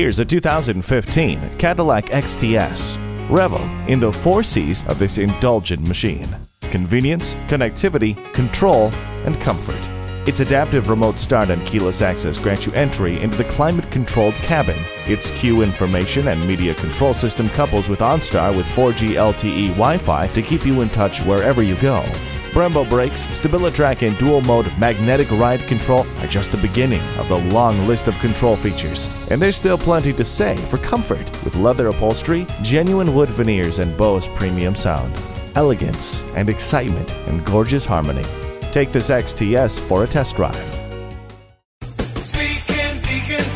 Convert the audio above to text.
Here's a 2015 Cadillac XTS. Revel in the four C's of this indulgent machine convenience, connectivity, control, and comfort. Its adaptive remote start and keyless access grant you entry into the climate-controlled cabin. Its CUE information and media control system couples with OnStar with 4G LTE Wi-Fi to keep you in touch wherever you go. Brembo brakes, StabiliTrak and dual mode magnetic ride control are just the beginning of the long list of control features. And there's still plenty to say for comfort with leather upholstery, genuine wood veneers, and Bose premium sound. Elegance and excitement and gorgeous harmony. Take this XTS for a test drive.